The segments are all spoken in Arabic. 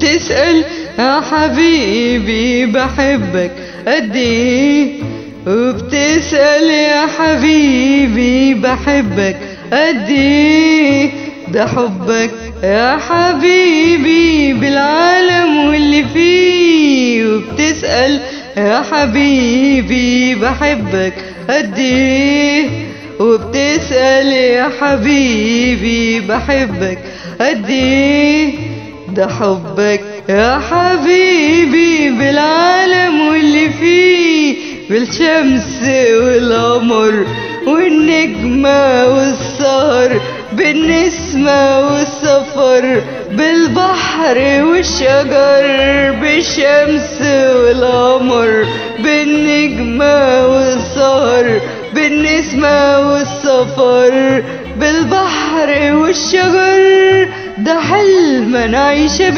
تسأل يا حبيبي بحبك قد إيه؟ وبتسأل يا حبيبي بحبك قد إيه؟ ده حبك يا حبيبي بالعالم واللي فيه وبتسأل يا حبيبي بحبك قد إيه؟ وبتسأل يا حبيبي بحبك قد إيه؟ ده حبك يا حبيبي بالعالم واللي فيه بالشمس والقمر والنجمة والسهر بالنسمة والسفر بالبحر والشجر بالشمس والقمر بالنجمة والسهر بالنسمة والسفر بالبحر والشجر ده حلم أنا عايشة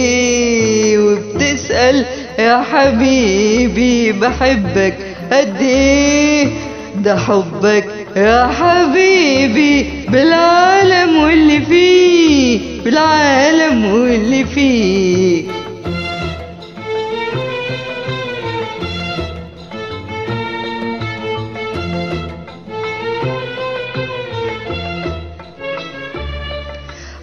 بيه. وبتسأل يا حبيبي بحبك قد إيه؟ ده حبك يا حبيبي بالعالم واللي فيه بالعالم واللي فيه.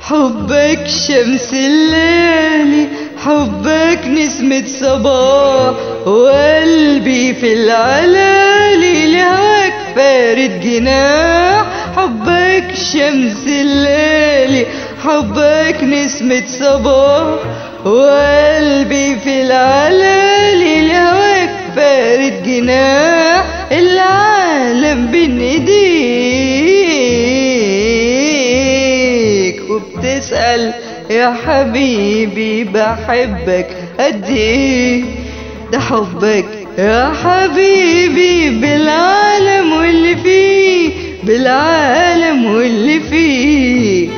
حبك شمس الليالي حبك نسمة صباح. وقلبي في العلالي لهواك فارد جناح. حبك شمس الليالي حبك نسمة صباح وقلبي في العلالي لهواك فارد جناح العالم بين ايديك وبتسأل يا حبيبي بحبك قد إيه؟ ده حبك يا حبيبي بالعالم واللي فيه بالعالم واللي فيه.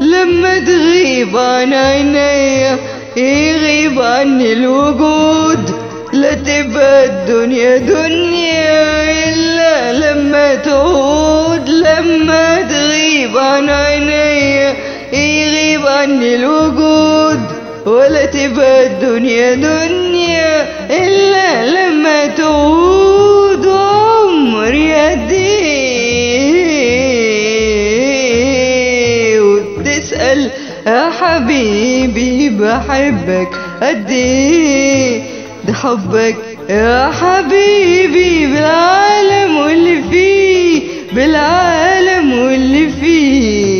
لما تغيب عن عينيا يغيب عني الوجود. لا تبقى الدنيا دنيا إلا لما تعود. يغيب عني الوجود ولا تبقى الدنيا دنيا إلا لما تعود عمري قد إيه وتسأل يا حبيبي بحبك قد ده حبك يا حبيبي بالعالم واللي فيه بالعالم واللي فيه.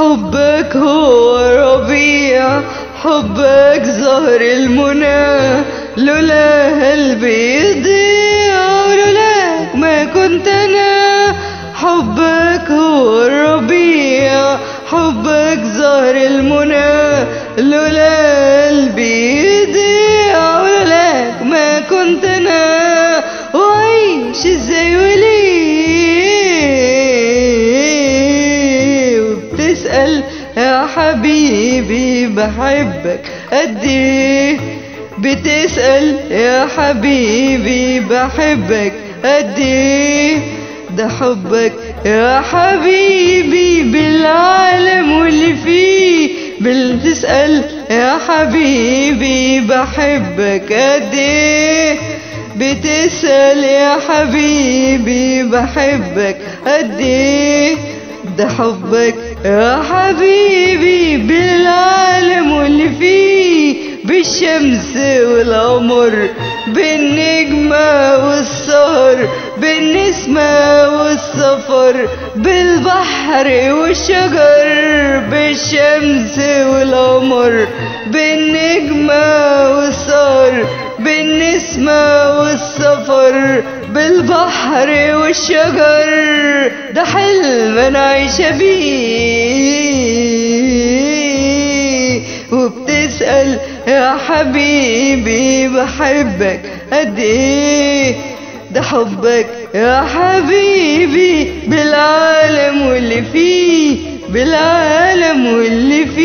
حبك هو ربيع حبك زهر المنى. لولا قلبي يضيع ولولاك ما كنت أنا. حبك هو الربيع حبك زهر المنى. لولا حبيبي بحبك قد إيه؟ بتسأل يا حبيبي بحبك قد إيه؟ ده حبك يا حبيبي بالعالم واللي فيه بتسأل يا حبيبي بحبك قد إيه؟ بتسأل يا حبيبي بحبك قد إيه؟ ده حبك يا حبيبي بالعالم واللي فيه بالشمس والقمر بالنجمة والسهر بالنسمة والسفر بالبحر والشجر بالشمس والقمر بالنجمة والسهر بالنسمة والسفر بالبحر والشجر ده حلم أنا عايشة بيه. وبتسأل يا حبيبي بحبك قد إيه؟ ده حبك يا حبيبي بالعالم واللي فيه بالعالم واللي فيه.